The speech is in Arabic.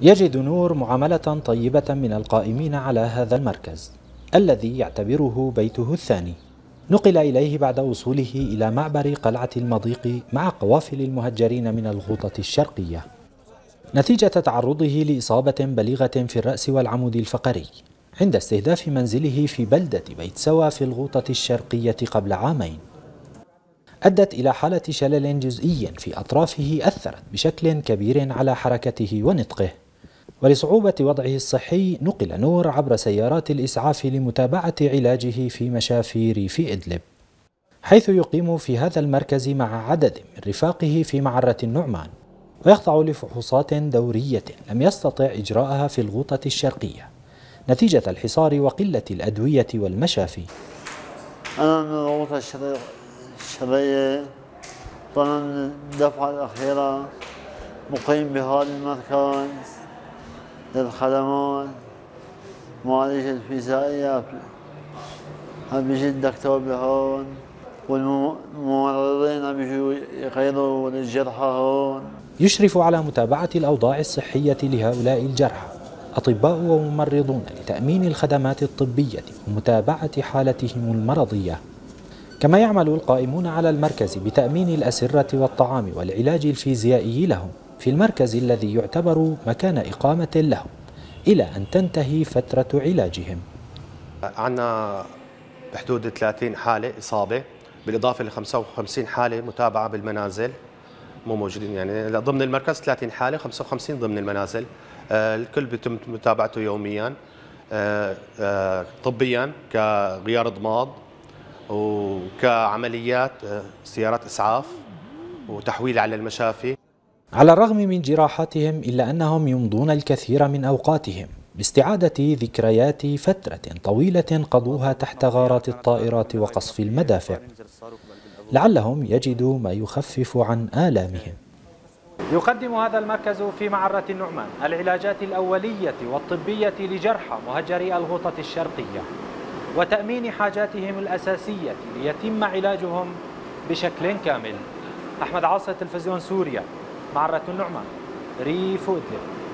يجد نور معاملة طيبة من القائمين على هذا المركز الذي يعتبره بيته الثاني. نقل إليه بعد وصوله إلى معبر قلعة المضيق مع قوافل المهجرين من الغوطة الشرقية. نتيجة تعرضه لإصابة بليغة في الرأس والعمود الفقري عند استهداف منزله في بلدة بيت سوا في الغوطة الشرقية قبل عامين. أدت إلى حالة شلل جزئي في أطرافه أثرت بشكل كبير على حركته ونطقه. ولصعوبة وضعه الصحي نقل نور عبر سيارات الإسعاف لمتابعة علاجه في مشافي ريف إدلب. حيث يقيم في هذا المركز مع عدد من رفاقه في معرة النعمان ويخضع لفحوصات دورية لم يستطع إجراءها في الغوطة الشرقية نتيجة الحصار وقلة الأدوية والمشافي. أنا من الغوطة الشرقية طبعا الدفعة الأخيرة مقيم بهذا المركز للخدمات معالجة الفيزيائية بيجي الدكتور بهون والممرضين عم يجوا يغيروا الجرحى هون يشرف على متابعة الأوضاع الصحية لهؤلاء الجرحى. أطباء وممرضون لتأمين الخدمات الطبية ومتابعة حالتهم المرضية. كما يعمل القائمون على المركز بتأمين الأسرة والطعام والعلاج الفيزيائي لهم. في المركز الذي يعتبر مكان إقامة لهم إلى أن تنتهي فترة علاجهم. عندنا بحدود 30 حالة إصابة بالإضافة ل 55 حالة متابعة بالمنازل. مو موجودين يعني ضمن المركز 30 حالة 55 ضمن المنازل. آه، الكل بيتم متابعته يوميا آه، آه، طبيا كغيار ضماد وكعمليات سيارات إسعاف وتحويل على المشافي. على الرغم من جراحاتهم إلا أنهم يمضون الكثير من أوقاتهم. باستعادة ذكريات فترة طويلة قضوها تحت غارات الطائرات وقصف المدافع. لعلهم يجدوا ما يخفف عن آلامهم. يقدم هذا المركز في معرة النعمان العلاجات الأولية والطبية لجرحى مهجري الغوطة الشرقية وتأمين حاجاتهم الأساسية ليتم علاجهم بشكل كامل. أحمد عاصي تلفزيون سوريا. معرة النعمان ريف إدلب.